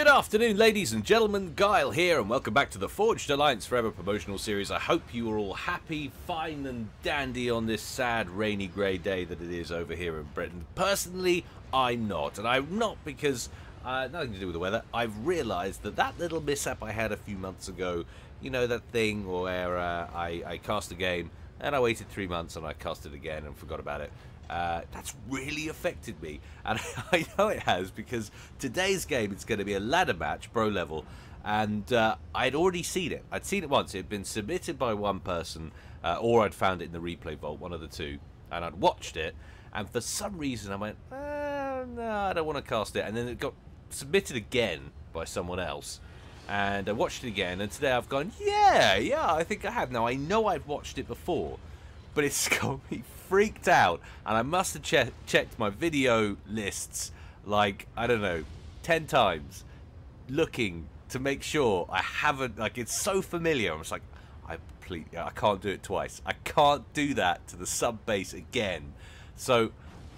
Good afternoon, ladies and gentlemen. Gyle here, and welcome back to the Forged Alliance Forever promotional series. I hope you are all happy, fine, and dandy on this sad, rainy, grey day that it is over here in Britain. Personally, I'm not, and I'm not because uh, nothing to do with the weather. I've realised that that little mishap I had a few months ago, you know, that thing where uh, I, I cast a game and I waited three months and I cast it again and forgot about it. Uh, that's really affected me, and I know it has because today's game it's going to be a ladder match, pro level, and uh, I'd already seen it. I'd seen it once. It had been submitted by one person, uh, or I'd found it in the replay vault, one of the two, and I'd watched it, and for some reason I went, uh, no, I don't want to cast it, and then it got submitted again by someone else. And I watched it again, and today I've gone, yeah, yeah, I think I have. Now, I know I've watched it before, but it's got me freaked out, and I must have che checked my video lists like I don't know, ten times, looking to make sure I haven't like it's so familiar. I'm just like, I please, I can't do it twice. I can't do that to the sub base again. So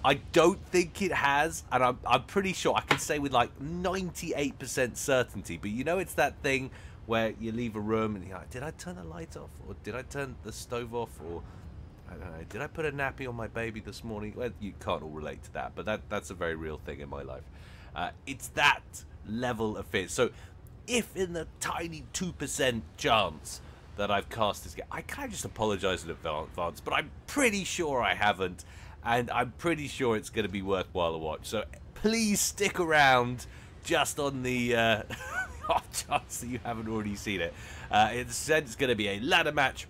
I don't think it has, and I'm I'm pretty sure I can say with like 98% certainty. But you know, it's that thing where you leave a room and you're like, did I turn the light off, or did I turn the stove off, or I did I put a nappy on my baby this morning? Well, you can't all relate to that, but that that's a very real thing in my life. Uh, it's that level of fear. So, if in the tiny two percent chance that I've cast this game, I kind of just apologise in advance, but I'm pretty sure I haven't, and I'm pretty sure it's going to be worthwhile to watch. So please stick around, just on the uh, off chance that you haven't already seen it. Uh, it's, it's going to be a ladder match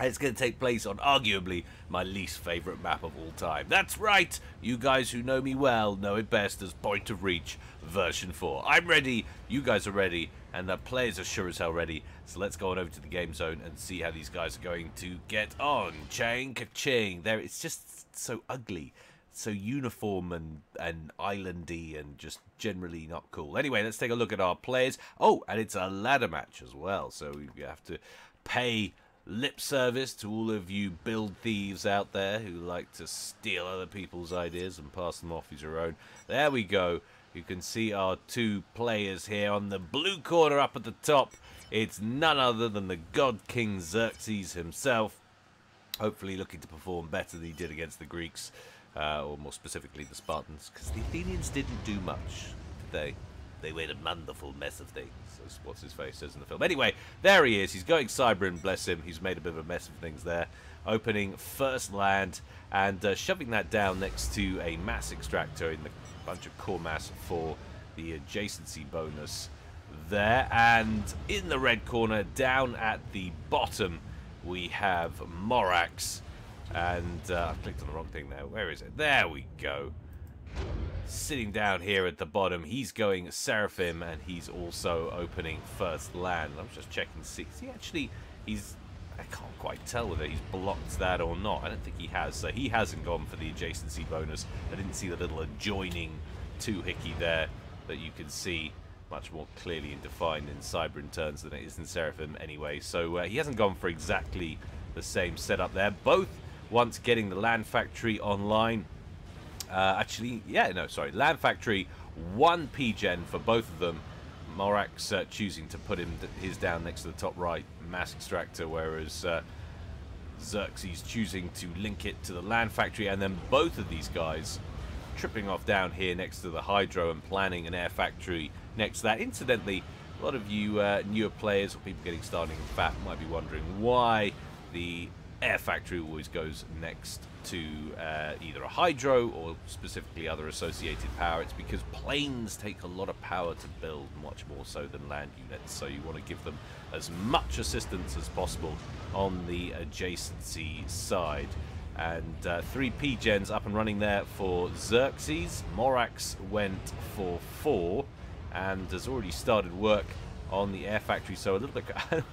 it's going to take place on arguably my least favourite map of all time. That's right! You guys who know me well know it best as Point of Reach version 4. I'm ready, you guys are ready, and the players are sure as hell ready. So let's go on over to the game zone and see how these guys are going to get on. Chang ka-ching. There, it's just so ugly. So uniform and, and islandy and just generally not cool. Anyway, let's take a look at our players. Oh, and it's a ladder match as well. So we have to pay lip service to all of you build thieves out there who like to steal other people's ideas and pass them off as your own. There we go. You can see our two players here on the blue corner up at the top. It's none other than the God King Xerxes himself. Hopefully looking to perform better than he did against the Greeks, uh, or more specifically the Spartans, because the Athenians didn't do much, did they? They made a wonderful mess of things, as what's his face says in the film. Anyway, there he is. He's going Cybran, bless him. He's made a bit of a mess of things there. Opening first land and uh, shoving that down next to a mass extractor in the bunch of core mass for the adjacency bonus there. And in the red corner, down at the bottom, we have Morax. And uh, I clicked on the wrong thing there. Where is it? There we go sitting down here at the bottom. He's going Seraphim, and he's also opening First Land. I'm just checking see. He actually, he's, I can't quite tell whether he's blocked that or not. I don't think he has. So he hasn't gone for the adjacency bonus. I didn't see the little adjoining two hickey there that you can see much more clearly and defined in Cybran turns than it is in Seraphim anyway. So uh, he hasn't gone for exactly the same setup there. Both once getting the land factory online uh, actually, yeah, no, sorry. Land Factory, one P-Gen for both of them. Morax uh, choosing to put him his down next to the top right mass extractor, whereas uh, Xerxes choosing to link it to the land factory, and then both of these guys tripping off down here next to the hydro and planning an air factory next to that. Incidentally, a lot of you uh, newer players or people getting started in FAF might be wondering why the air factory always goes next to uh, either a hydro or specifically other associated power. It's because planes take a lot of power to build, much more so than land units. So you want to give them as much assistance as possible on the adjacency side. And uh, three P-gens up and running there for Xerxes. Morax went for four and has already started work on the air factory. So a little bit...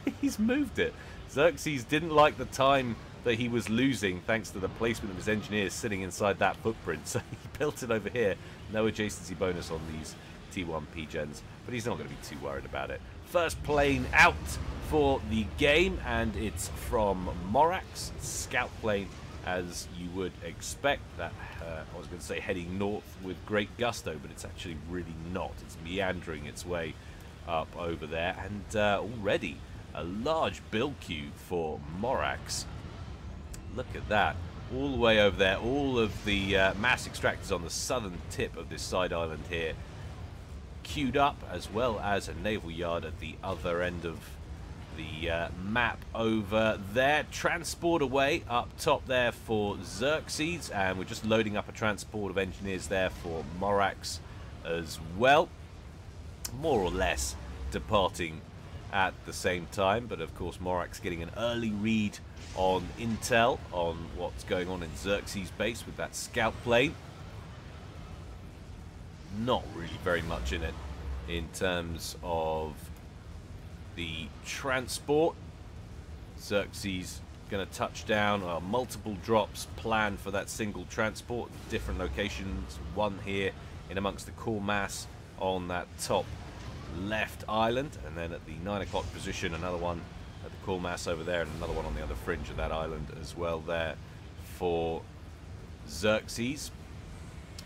he's moved it. Xerxes didn't like the time that he was losing thanks to the placement of his engineers sitting inside that footprint. So he built it over here. No adjacency bonus on these T1 P-Gens, but he's not going to be too worried about it. First plane out for the game, and it's from Morax, scout plane, as you would expect. That uh, I was going to say heading north with great gusto, but it's actually really not. It's meandering its way up over there, and uh, already a large build queue for Morax. Look at that. All the way over there, all of the uh, mass extractors on the southern tip of this side island here queued up, as well as a naval yard at the other end of the uh, map over there. Transport away up top there for Xerxes, and we're just loading up a transport of engineers there for Morax as well. More or less departing at the same time, but of course Morax getting an early read on intel on what's going on in Xerxes base with that scout plane. Not really very much in it in terms of the transport. Xerxes going to touch down. Uh, multiple drops planned for that single transport. Different locations. One here in amongst the core mass on that top left island. And then at the 9 o'clock position, another one at the core mass over there. And another one on the other fringe of that island as well there for Xerxes.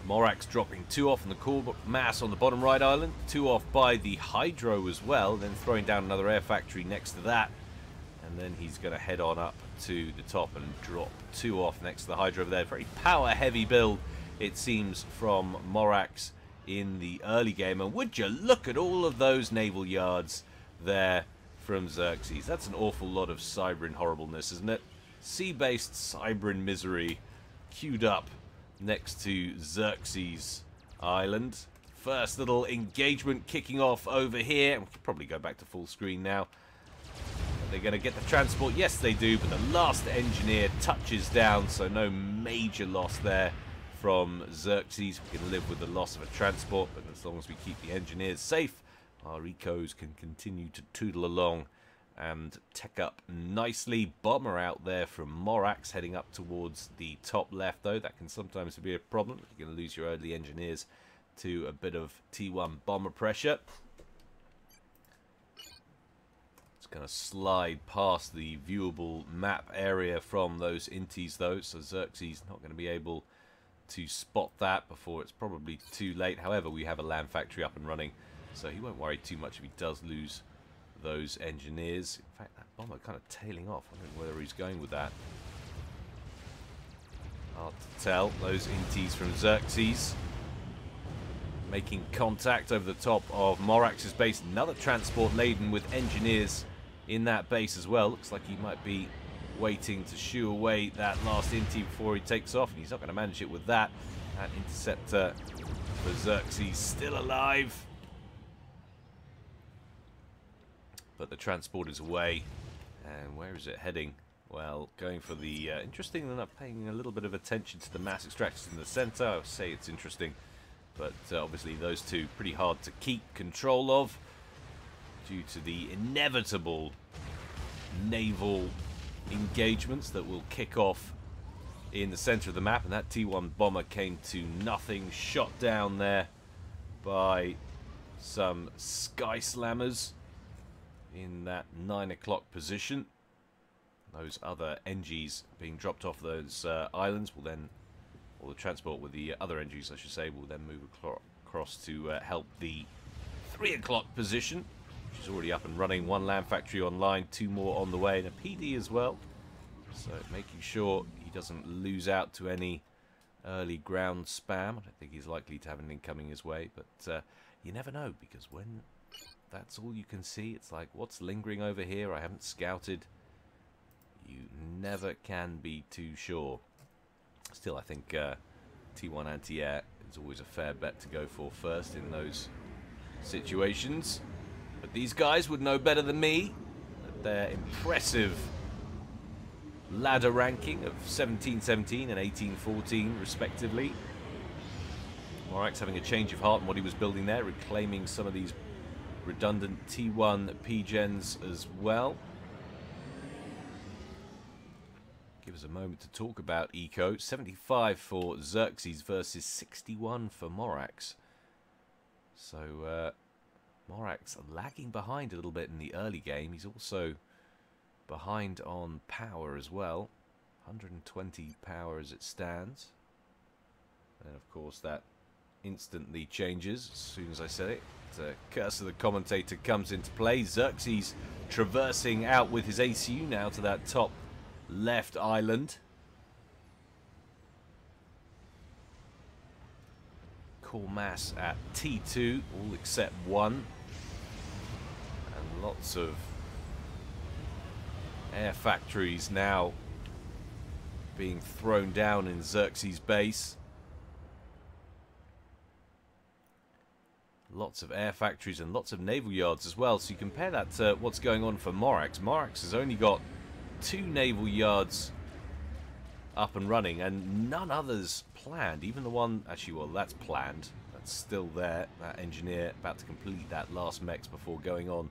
Morax dropping two off in the core mass on the bottom right island, two off by the Hydro as well, then throwing down another air factory next to that. And then he's going to head on up to the top and drop two off next to the Hydro over there. Very power heavy build, it seems, from Morax in the early game. And would you look at all of those naval yards there from Xerxes. That's an awful lot of Cybran horribleness, isn't it? Sea-based Cybran misery queued up next to Xerxes Island. First little engagement kicking off over here. We could probably go back to full screen now. They're they going to get the transport? Yes, they do, but the last engineer touches down, so no major loss there from Xerxes. We can live with the loss of a transport, but as long as we keep the engineers safe, our ecos can continue to toodle along and tech up nicely. Bomber out there from Morax heading up towards the top left though. That can sometimes be a problem. You're going to lose your early engineers to a bit of T1 bomber pressure. It's going to slide past the viewable map area from those inties though. So Xerxes not going to be able to spot that before it's probably too late. However, we have a land factory up and running. So he won't worry too much if he does lose those engineers. In fact, that bomber kind of tailing off. I don't know whether he's going with that. Hard to tell. Those inties from Xerxes making contact over the top of Morax's base. Another transport laden with engineers in that base as well. Looks like he might be waiting to shoo away that last inti before he takes off. And he's not going to manage it with that. That interceptor for Xerxes still alive. but the transport is away. And where is it heading? Well, going for the... Uh, interesting enough, paying a little bit of attention to the mass extractors in the center. I would say it's interesting. But uh, obviously those two pretty hard to keep control of due to the inevitable naval engagements that will kick off in the center of the map. And that T1 bomber came to nothing. Shot down there by some Sky Slammers in that 9 o'clock position. Those other NGs being dropped off those uh, islands will then, or the transport with the other NGs I should say, will then move across to uh, help the 3 o'clock position, which is already up and running. One land factory online, two more on the way, and a PD as well. So making sure he doesn't lose out to any early ground spam. I don't think he's likely to have anything coming his way, but uh, you never know, because when that's all you can see. It's like, what's lingering over here? I haven't scouted. You never can be too sure. Still, I think uh, T1 anti-air is always a fair bet to go for first in those situations. But these guys would know better than me that their impressive ladder ranking of 1717 and 1814 respectively. Morax having a change of heart in what he was building there, reclaiming some of these redundant T1 P-Gens as well. Give us a moment to talk about Eco. 75 for Xerxes versus 61 for Morax. So uh, Morax lagging behind a little bit in the early game. He's also behind on power as well. 120 power as it stands. And of course that instantly changes as soon as I said it. The curse of the commentator comes into play. Xerxes traversing out with his ACU now to that top left island. Core mass at T2, all except one. Lots of air factories now being thrown down in Xerxes' base. Lots of air factories and lots of naval yards as well. So you compare that to what's going on for Morax. Morax has only got two naval yards up and running and none others planned. Even the one, actually, well, that's planned. That's still there. That engineer about to complete that last mechs before going on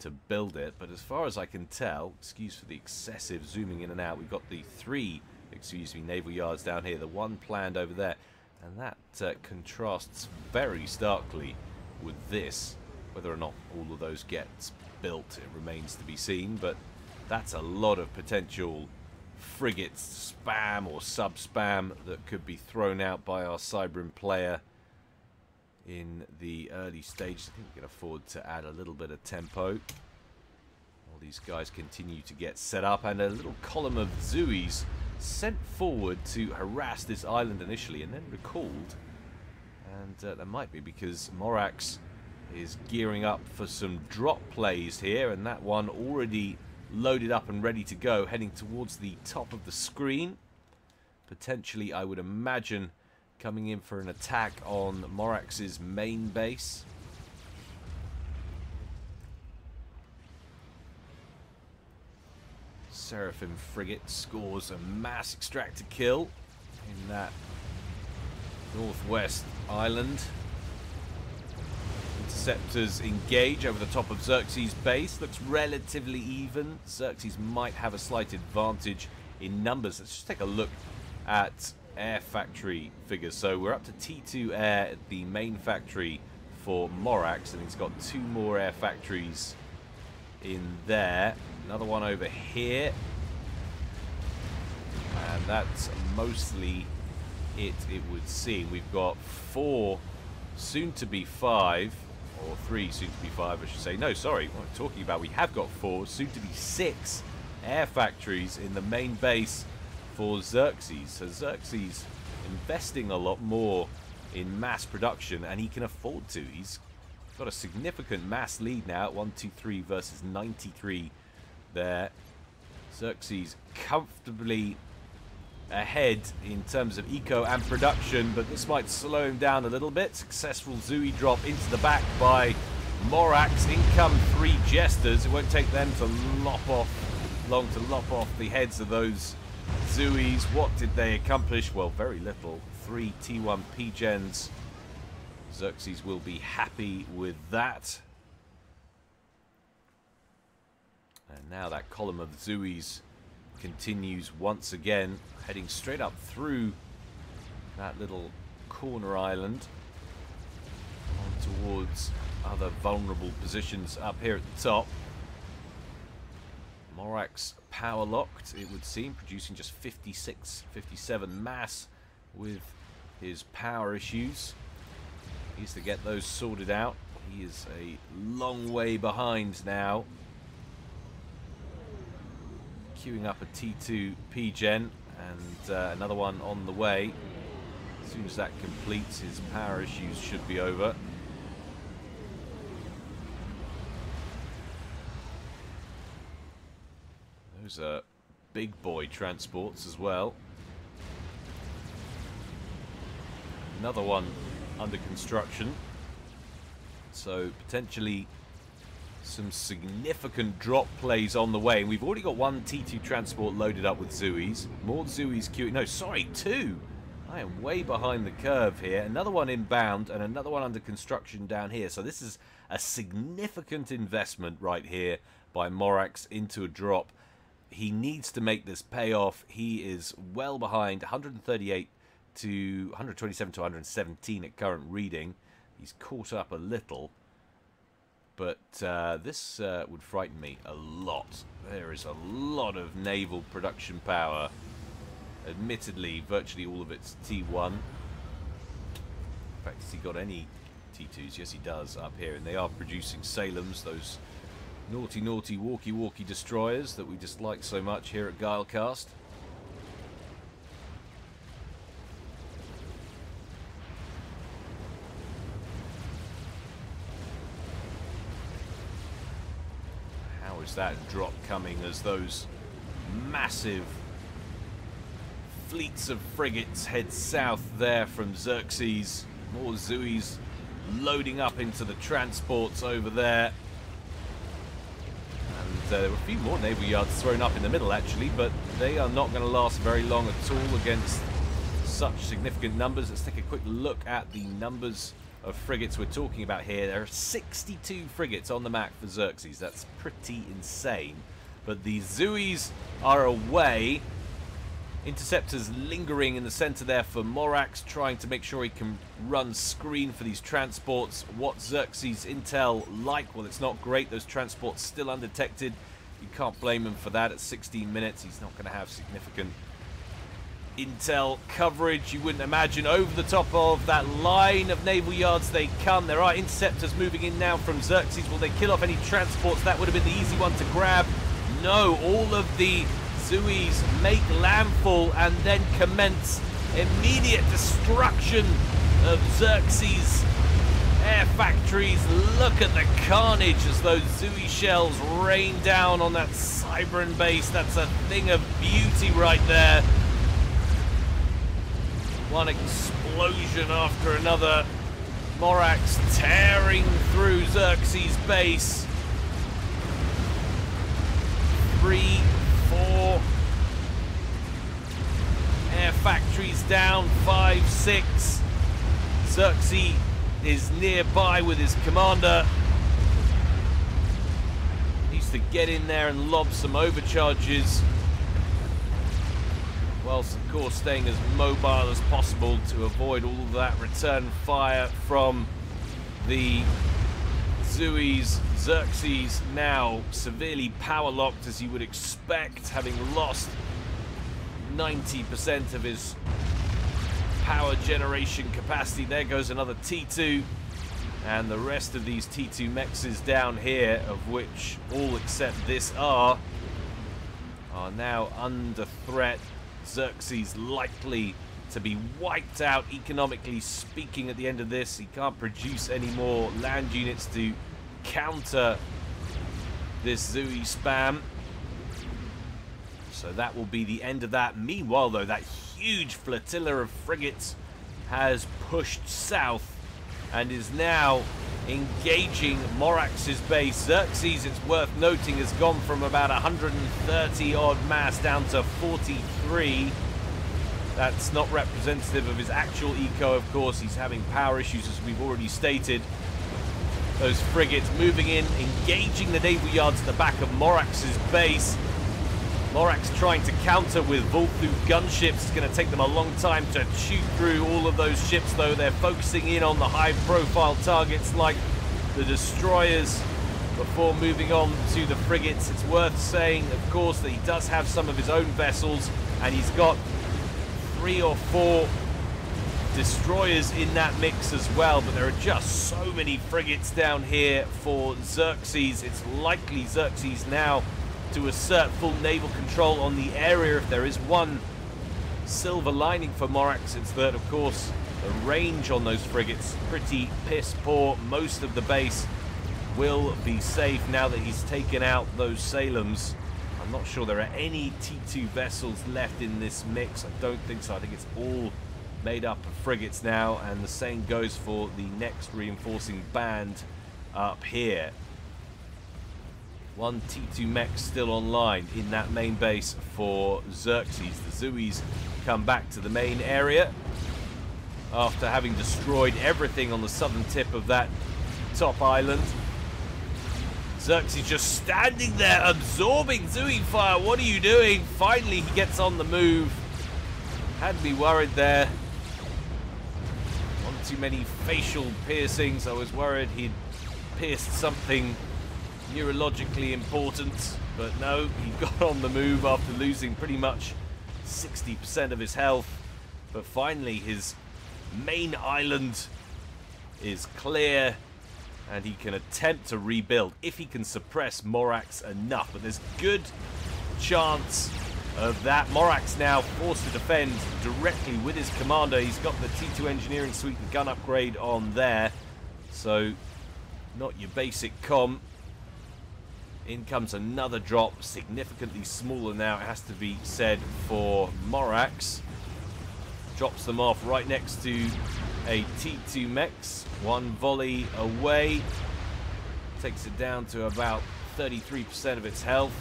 to build it. But as far as I can tell, excuse for the excessive zooming in and out, we've got the three, excuse me, naval yards down here. The one planned over there. And that uh, contrasts very starkly with this. Whether or not all of those gets built, it remains to be seen, but that's a lot of potential frigates spam or sub-spam that could be thrown out by our Cybran player in the early stages. I think we can afford to add a little bit of tempo. All these guys continue to get set up, and a little column of Zuis sent forward to harass this island initially, and then recalled and uh, that might be because Morax is gearing up for some drop plays here. And that one already loaded up and ready to go. Heading towards the top of the screen. Potentially, I would imagine, coming in for an attack on Morax's main base. Seraphim frigate scores a mass extractor kill in that northwest island. Interceptors engage over the top of Xerxes' base. Looks relatively even. Xerxes might have a slight advantage in numbers. Let's just take a look at air factory figures. So we're up to T2 air at the main factory for Morax, and he's got two more air factories in there. Another one over here. And that's mostly it, it would seem. We've got four, soon to be five, or three, soon to be five, I should say. No, sorry, what I'm talking about, we have got four, soon to be six air factories in the main base for Xerxes. So Xerxes investing a lot more in mass production, and he can afford to. He's got a significant mass lead now at 123 versus 93 there. Xerxes comfortably ahead in terms of eco and production, but this might slow him down a little bit. Successful Zui drop into the back by Morax. In come three Jesters. It won't take them to lop off, long to lop off the heads of those Zuis. What did they accomplish? Well, very little. Three T1 P-Gens. Xerxes will be happy with that. And now that column of Zuis continues once again, heading straight up through that little corner island on towards other vulnerable positions up here at the top. Morax power locked, it would seem, producing just 56, 57 mass with his power issues. He needs to get those sorted out. He is a long way behind now queuing up a T2 P-Gen and uh, another one on the way. As soon as that completes, his power issues should be over. Those are big boy transports as well. Another one under construction. So potentially some significant drop plays on the way. And we've already got one T2 transport loaded up with Zuis. More Zuis queuing. No, sorry, two. I am way behind the curve here. Another one inbound and another one under construction down here. So this is a significant investment right here by Morax into a drop. He needs to make this pay off. He is well behind 138 to 127 to 117 at current reading. He's caught up a little. But uh, this uh, would frighten me a lot. There is a lot of naval production power admittedly virtually all of its T1. In fact, has he got any T2s? Yes, he does up here. And they are producing Salems, those naughty, naughty, walkie-walkie destroyers that we dislike so much here at Gylecast. How is that drop coming as those massive fleets of frigates head south there from Xerxes. More Zuis loading up into the transports over there. Uh, there were a few more naval yards thrown up in the middle, actually, but they are not going to last very long at all against such significant numbers. Let's take a quick look at the numbers of frigates we're talking about here. There are 62 frigates on the map for Xerxes. That's pretty insane. But the Zuis are away Interceptors lingering in the center there for Morax, trying to make sure he can run screen for these transports. What Xerxes intel like? Well, it's not great. Those transports still undetected. You can't blame him for that at 16 minutes. He's not going to have significant intel coverage. You wouldn't imagine over the top of that line of naval yards they come. There are interceptors moving in now from Xerxes. Will they kill off any transports? That would have been the easy one to grab. No, all of the Zuis make landfall and then commence immediate destruction of Xerxes air factories. Look at the carnage as those Zui shells rain down on that Cybran base. That's a thing of beauty right there. One explosion after another. Morax tearing through Xerxes' base. Three four. Air factories down, five, six. Xerxes is nearby with his commander. Needs to get in there and lob some overcharges. Whilst, of course, staying as mobile as possible to avoid all that return fire from the Zui's Xerxes now severely power locked as you would expect, having lost 90% of his power generation capacity. There goes another T2. And the rest of these T2 mexes down here, of which all except this are, are now under threat. Xerxes likely to be wiped out economically speaking at the end of this. He can't produce any more land units to counter this Zui spam. So that will be the end of that. Meanwhile, though, that huge flotilla of frigates has pushed south and is now engaging Morax's base. Xerxes, it's worth noting, has gone from about 130 odd mass down to 43. That's not representative of his actual eco, of course. He's having power issues, as we've already stated. Those frigates moving in, engaging the naval yards at the back of Morax's base. Morax trying to counter with Vulthoo gunships. It's going to take them a long time to shoot through all of those ships, though. They're focusing in on the high-profile targets like the destroyers before moving on to the frigates. It's worth saying, of course, that he does have some of his own vessels, and he's got three or four destroyers in that mix as well, but there are just so many frigates down here for Xerxes. It's likely Xerxes now to assert full naval control on the area. If there is one silver lining for Morax, it's that, of course, the range on those frigates pretty piss poor. Most of the base will be safe now that he's taken out those Salems. I'm not sure there are any T2 vessels left in this mix. I don't think so. I think it's all made up of frigates now, and the same goes for the next reinforcing band up here. One T2 mech still online in that main base for Xerxes. The Zuis come back to the main area after having destroyed everything on the southern tip of that top island. Xerxes just standing there absorbing Zui fire. What are you doing? Finally, he gets on the move. Had me worried there. One too many facial piercings. I was worried he'd pierced something neurologically important. But no, he got on the move after losing pretty much 60% of his health. But finally, his main island is clear and he can attempt to rebuild if he can suppress Morax enough. But there's good chance of that. Morax now forced to defend directly with his commander. He's got the T2 engineering suite and gun upgrade on there. So, not your basic com. In comes another drop, significantly smaller now, it has to be said, for Morax. Drops them off right next to a T2 Mex. One volley away. Takes it down to about 33% of its health.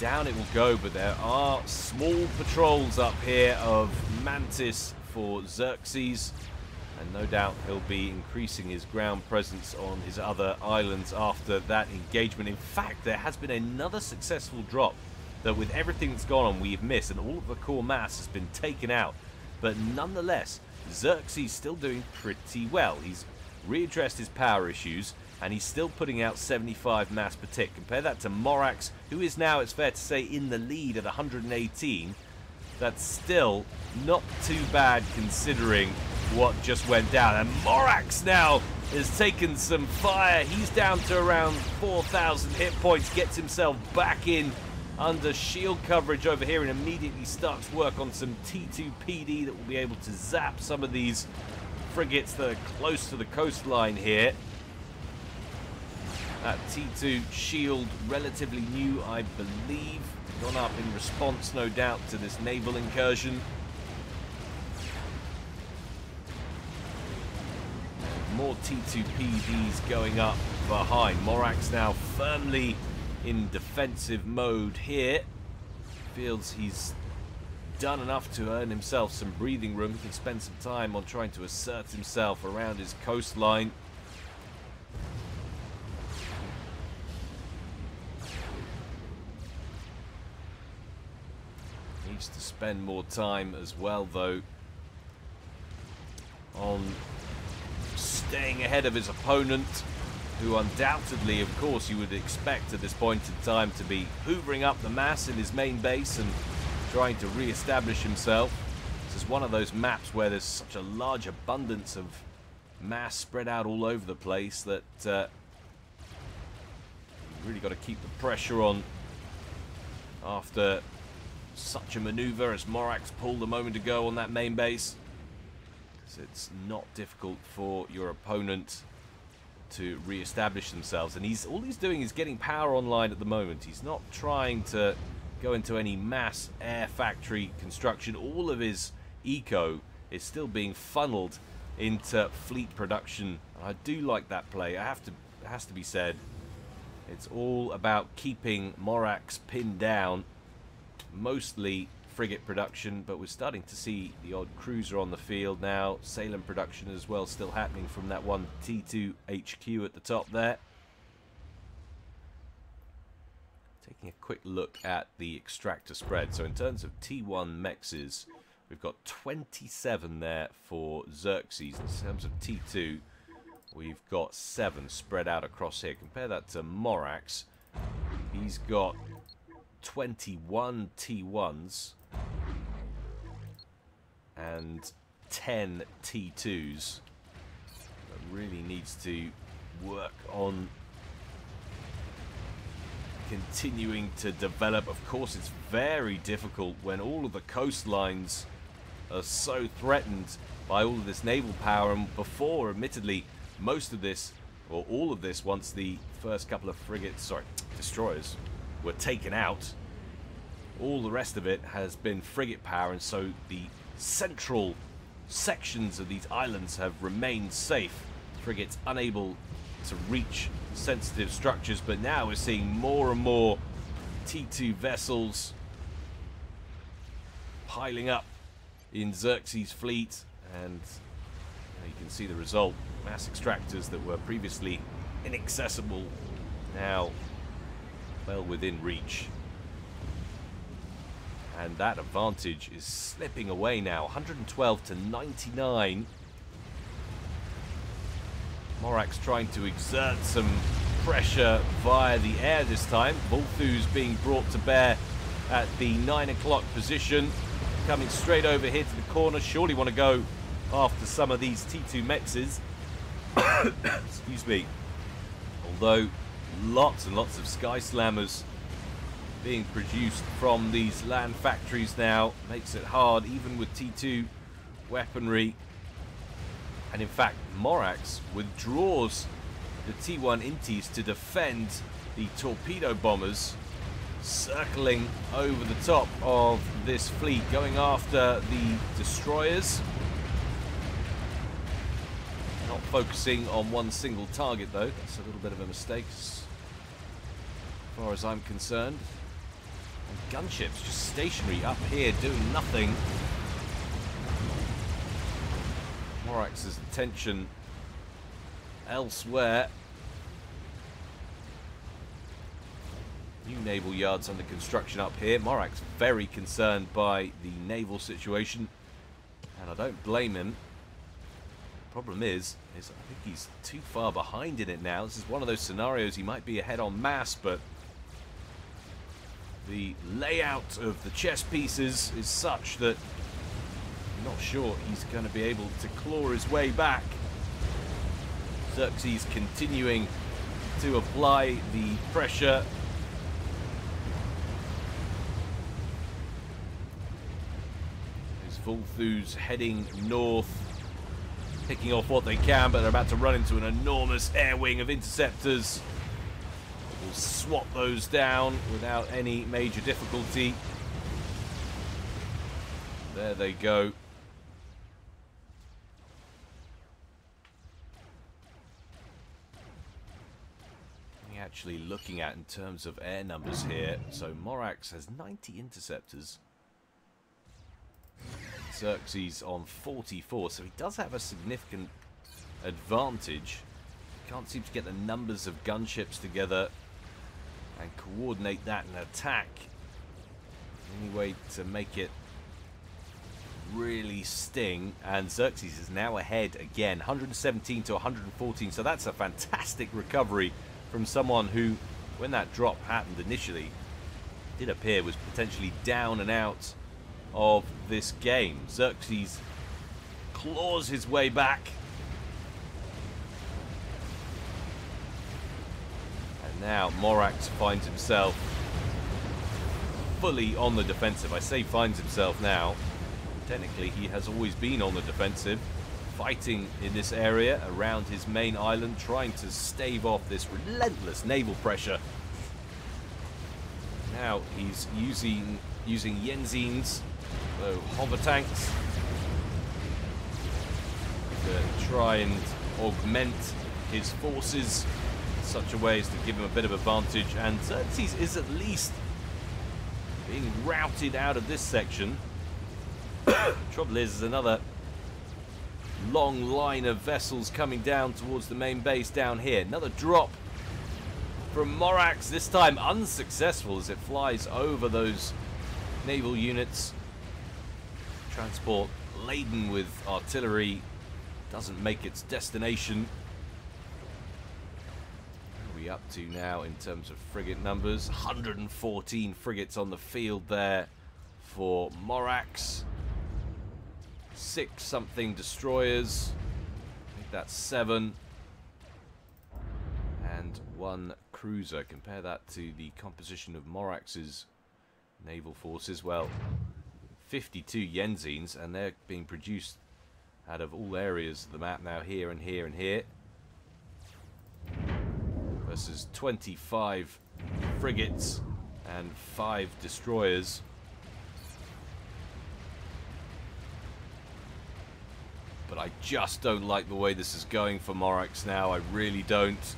Down it will go, but there are small patrols up here of Mantis for Xerxes. And no doubt he'll be increasing his ground presence on his other islands after that engagement. In fact, there has been another successful drop that with everything that's gone on we've missed and all of the core mass has been taken out. But nonetheless, Xerxes is still doing pretty well. He's readdressed his power issues and he's still putting out 75 mass per tick. Compare that to Morax, who is now, it's fair to say, in the lead at 118. That's still not too bad considering what just went down. And Morax now has taken some fire. He's down to around 4,000 hit points, gets himself back in under shield coverage over here and immediately starts work on some T2 PD that will be able to zap some of these frigates that are close to the coastline here. That T2 shield, relatively new, I believe. Gone up in response, no doubt, to this naval incursion. More T2PDs going up behind. Morax now firmly in defensive mode here. Feels he's done enough to earn himself some breathing room. He can spend some time on trying to assert himself around his coastline. Needs to spend more time as well, though, on staying ahead of his opponent, who undoubtedly, of course, you would expect at this point in time to be hoovering up the mass in his main base and trying to re-establish himself. This is one of those maps where there's such a large abundance of mass spread out all over the place that uh, really got to keep the pressure on after such a maneuver as Morax pulled a moment ago on that main base it's not difficult for your opponent to re-establish themselves. And he's all he's doing is getting power online at the moment. He's not trying to go into any mass air factory construction. All of his eco is still being funneled into fleet production. I do like that play. I have to it has to be said. It's all about keeping Morax pinned down, mostly frigate production, but we're starting to see the odd cruiser on the field now. Salem production as well still happening from that one T2 HQ at the top there. Taking a quick look at the extractor spread. So in terms of T1 mexes, we've got 27 there for Xerxes. In terms of T2, we've got 7 spread out across here. Compare that to Morax. He's got 21 T1s and 10 T2s. That really needs to work on continuing to develop. Of course, it's very difficult when all of the coastlines are so threatened by all of this naval power. And before, admittedly, most of this, or all of this, once the first couple of frigates, sorry, destroyers, were taken out, all the rest of it has been frigate power. And so the central sections of these islands have remained safe. Frigates unable to reach sensitive structures, but now we're seeing more and more T2 vessels piling up in Xerxes' fleet, and you can see the result. Mass extractors that were previously inaccessible now well within reach. And that advantage is slipping away now. 112 to 99. Morax trying to exert some pressure via the air this time. Vulthoo's being brought to bear at the 9 o'clock position. Coming straight over here to the corner. Surely want to go after some of these T2 Mexes. Excuse me. Although lots and lots of Sky Slammers being produced from these land factories now makes it hard even with T2 weaponry. And in fact Morax withdraws the T1 Intis to defend the torpedo bombers circling over the top of this fleet going after the destroyers. Not focusing on one single target though. That's a little bit of a mistake as far as I'm concerned gunships just stationary up here doing nothing Morax's attention elsewhere. New naval yards under construction up here. Morax very concerned by the naval situation. And I don't blame him. Problem is, is I think he's too far behind in it now. This is one of those scenarios he might be ahead on mass, but the layout of the chess pieces is such that I'm not sure he's going to be able to claw his way back. Xerxes continuing to apply the pressure. His Vulthoos heading north, picking off what they can, but they're about to run into an enormous air wing of interceptors. We'll swat those down without any major difficulty. There they go. Actually looking at in terms of air numbers here. So Morax has 90 interceptors. Xerxes on 44, so he does have a significant advantage. Can't seem to get the numbers of gunships together and coordinate that in attack. Any way to make it really sting and Xerxes is now ahead again 117 to 114 so that's a fantastic recovery from someone who, when that drop happened initially, did appear was potentially down and out of this game. Xerxes claws his way back. Now Morax finds himself fully on the defensive. I say finds himself now. Technically, he has always been on the defensive fighting in this area around his main island, trying to stave off this relentless naval pressure. Now he's using using Yenzynes, so hover tanks, to try and augment his forces such a way as to give him a bit of advantage. And Xerxes is at least being routed out of this section. Trouble is, is another long line of vessels coming down towards the main base down here. Another drop from Morax, this time unsuccessful as it flies over those naval units. Transport laden with artillery doesn't make its destination. Up to now in terms of frigate numbers? 114 frigates on the field there for Morax six something destroyers. I think that's seven. And one cruiser. Compare that to the composition of Morax's naval forces. Well, 52 Yenzynes, and they're being produced out of all areas of the map now, here and here and here. Versus 25 frigates and 5 destroyers. But I just don't like the way this is going for Morax now. I really don't.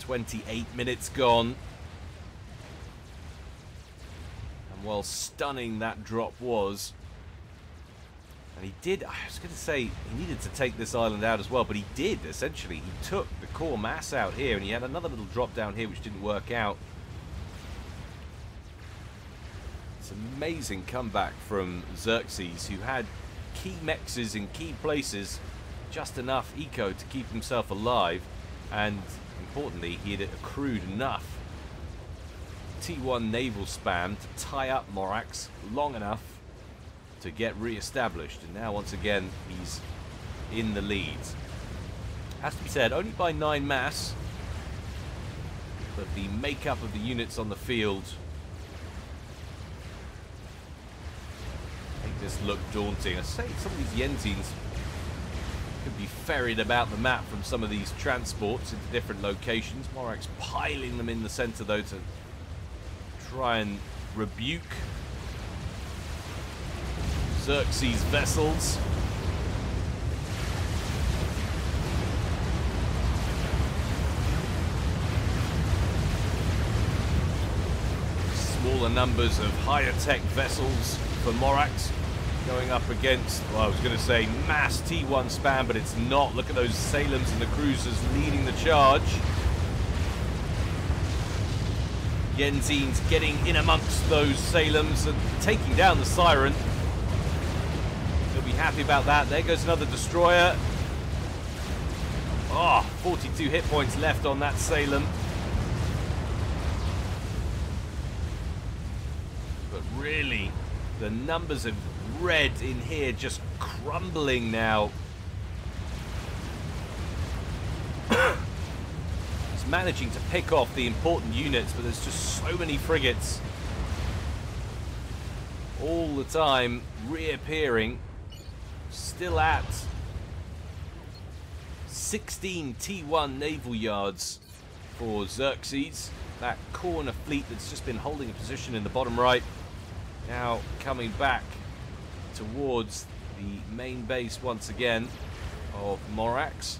28 minutes gone. And while stunning that drop was, and he did, I was going to say, he needed to take this island out as well, but he did, essentially. He took the core mass out here, and he had another little drop down here which didn't work out. It's an amazing comeback from Xerxes, who had key mexes in key places, just enough eco to keep himself alive, and importantly, he had accrued enough T1 naval spam to tie up Morax long enough to get re-established. And now, once again, he's in the lead. Has to be said, only by 9 mass. But the makeup of the units on the field make this look daunting. I say some of these Yenzynes could be ferried about the map from some of these transports into different locations. Morax piling them in the center, though, to try and rebuke Xerxes vessels. Smaller numbers of higher tech vessels for Morax going up against, well, I was going to say mass T1 spam, but it's not. Look at those Salems and the cruisers leading the charge. Yenzyne's getting in amongst those Salems and taking down the Siren. Happy about that. There goes another destroyer. Oh, 42 hit points left on that Salem. But really, the numbers of red in here just crumbling now. it's managing to pick off the important units, but there's just so many frigates all the time reappearing. Still at 16 T1 naval yards for Xerxes. That corner fleet that's just been holding a position in the bottom right. Now coming back towards the main base once again of Morax.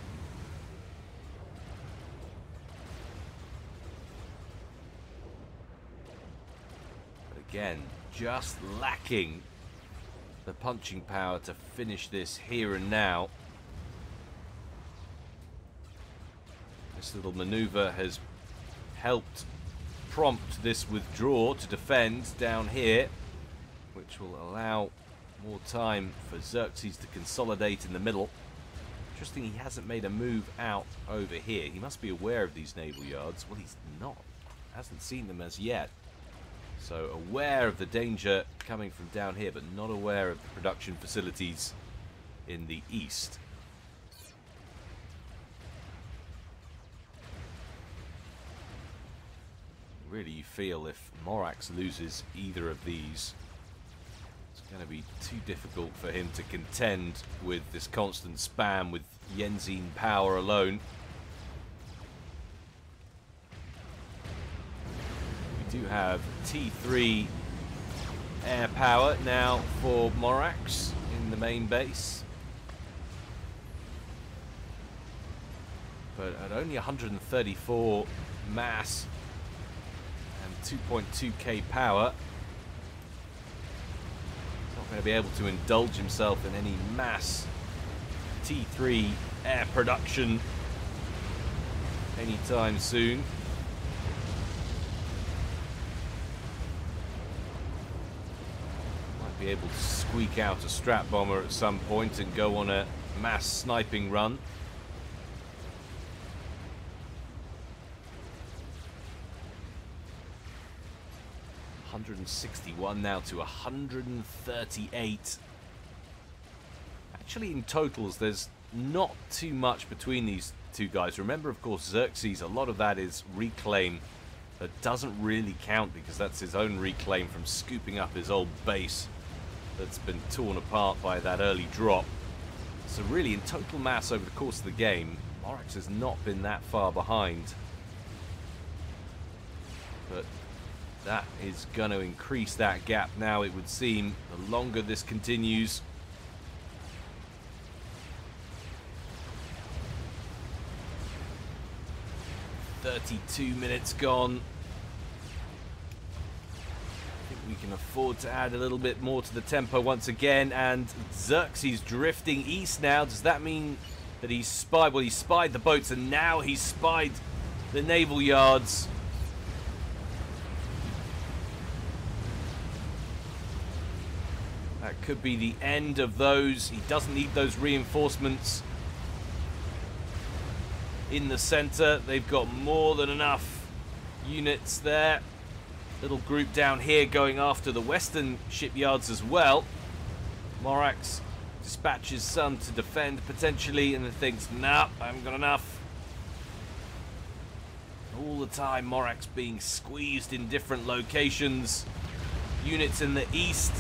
Again, just lacking the punching power to finish this here and now. This little maneuver has helped prompt this withdraw to defend down here, which will allow more time for Xerxes to consolidate in the middle. Interesting he hasn't made a move out over here. He must be aware of these naval yards. Well, he's not. Hasn't seen them as yet. So aware of the danger coming from down here, but not aware of the production facilities in the east. Really, you feel if Morax loses either of these, it's going to be too difficult for him to contend with this constant spam with Yenzyne power alone. Do have T3 air power now for Morax in the main base. But at only 134 mass and 2.2k power, he's not going to be able to indulge himself in any mass T3 air production anytime soon. Might be able to squeak out a strat bomber at some point and go on a mass sniping run. 161 now to 138. Actually, in totals, there's not too much between these two guys. Remember, of course, Xerxes, a lot of that is reclaim that doesn't really count because that's his own reclaim from scooping up his old base that's been torn apart by that early drop. So really, in total mass over the course of the game, Morax has not been that far behind. But that is going to increase that gap now, it would seem, the longer this continues. Thirty-two minutes gone. We can afford to add a little bit more to the tempo once again. And Xerxes drifting east now. Does that mean that he's spied? Well, he spied the boats, and now he's spied the naval yards. That could be the end of those. He doesn't need those reinforcements in the center. They've got more than enough units there. Little group down here going after the western shipyards as well. Morax dispatches some to defend potentially and then thinks, nah, I haven't got enough. All the time, Morax being squeezed in different locations. Units in the east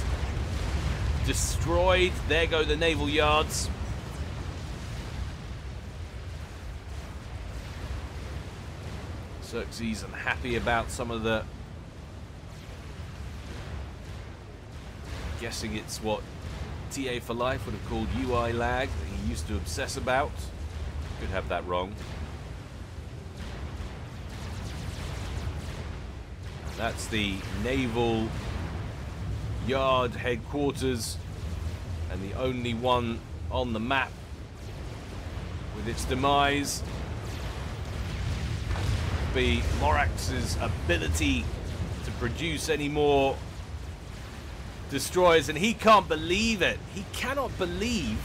destroyed. There go the naval yards. Xerxes unhappy about some of the... Guessing it's what TA for Life would have called UI lag that he used to obsess about. Could have that wrong. That's the naval yard headquarters and the only one on the map with its demise be Morax's ability to produce any more destroyers and he can't believe it. He cannot believe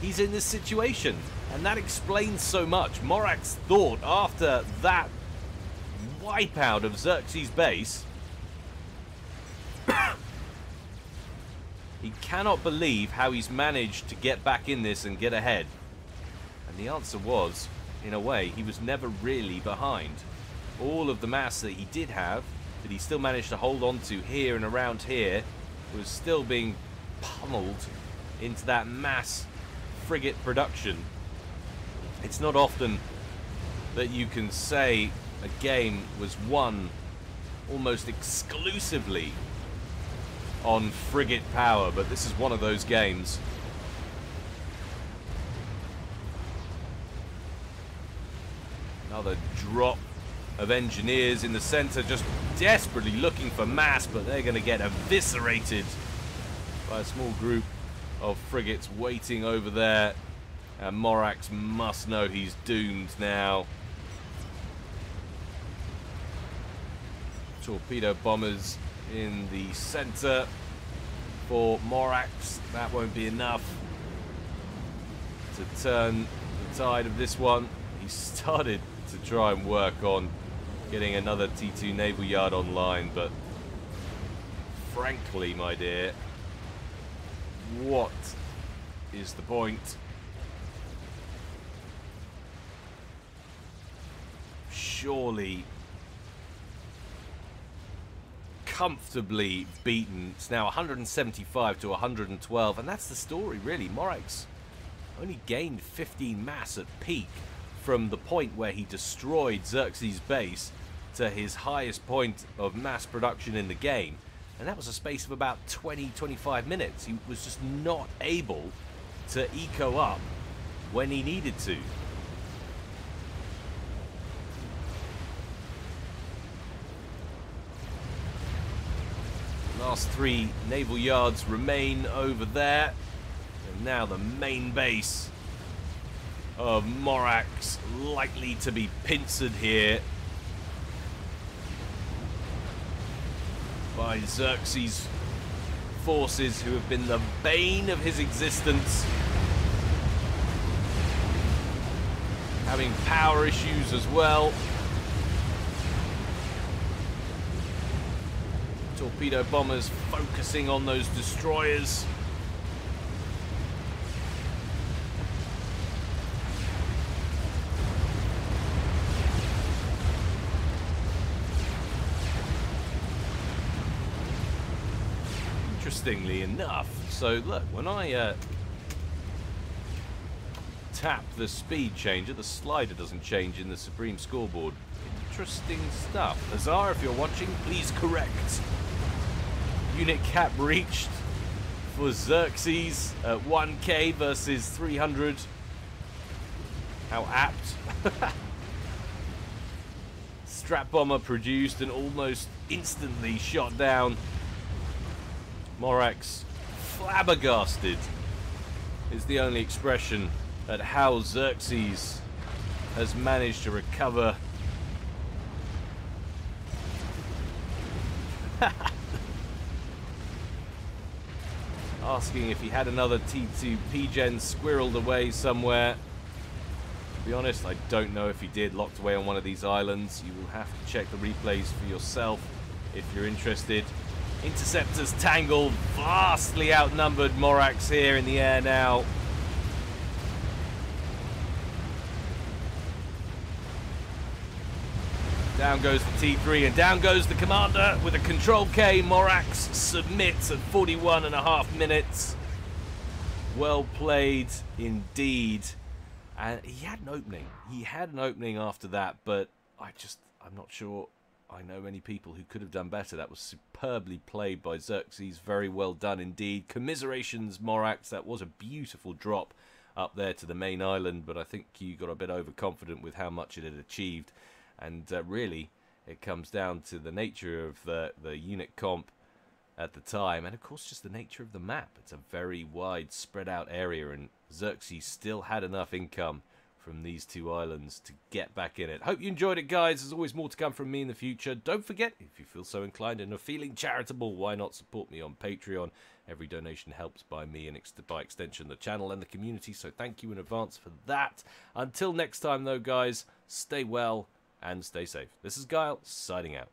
he's in this situation and that explains so much. Morax thought after that wipeout of Xerxes' base he cannot believe how he's managed to get back in this and get ahead. And the answer was, in a way, he was never really behind. All of the mass that he did have, that he still managed to hold on to here and around here, was still being pummeled into that mass frigate production. It's not often that you can say a game was won almost exclusively on frigate power, but this is one of those games. Another drop of engineers in the center, just desperately looking for mass, but they're going to get eviscerated by a small group of frigates waiting over there. And Morax must know he's doomed now. Torpedo bombers in the center for Morax. That won't be enough to turn the tide of this one. He started to try and work on getting another T2 naval yard online, but frankly, my dear, what is the point? Surely comfortably beaten. It's now 175 to 112, and that's the story, really. Morax only gained 15 mass at peak from the point where he destroyed Xerxes' base to his highest point of mass production in the game. And that was a space of about 20-25 minutes. He was just not able to eco up when he needed to. Last three naval yards remain over there. And now the main base of Morax likely to be pincered here by Xerxes' forces who have been the bane of his existence. Having power issues as well. Torpedo bombers focusing on those destroyers. Interestingly enough, so look, when I uh, tap the speed changer, the slider doesn't change in the Supreme scoreboard. Interesting stuff. Hussar, if you're watching, please correct. Unit cap reached for Xerxes at 1k versus 300. How apt. Strat bomber produced and almost instantly shot down. Morax flabbergasted is the only expression at how Xerxes has managed to recover asking if he had another T2 P-Gen squirreled away somewhere. To be honest, I don't know if he did, locked away on one of these islands. You will have to check the replays for yourself. if you're interested. Interceptors tangle, vastly outnumbered Morax here in the air now. Down goes the T3 and down goes the commander with a control K. Morax submits at 41 and a half minutes. Well played indeed. And he had an opening. He had an opening after that, but I just, I'm not sure I know many people who could have done better. That was superbly played by Xerxes. Very well done indeed. Commiserations, Morax. That was a beautiful drop up there to the main island, but I think you got a bit overconfident with how much it had achieved. And uh, really, it comes down to the nature of the, the unit comp at the time, and of course just the nature of the map. It's a very wide, spread out area, and Xerxes still had enough income from these two islands to get back in it. Hope you enjoyed it, guys. There's always more to come from me in the future. Don't forget, if you feel so inclined and are feeling charitable, why not support me on Patreon? Every donation helps by me and by extension the channel and the community, so thank you in advance for that. Until next time, though, guys, stay well and stay safe. This is Gyle, signing out.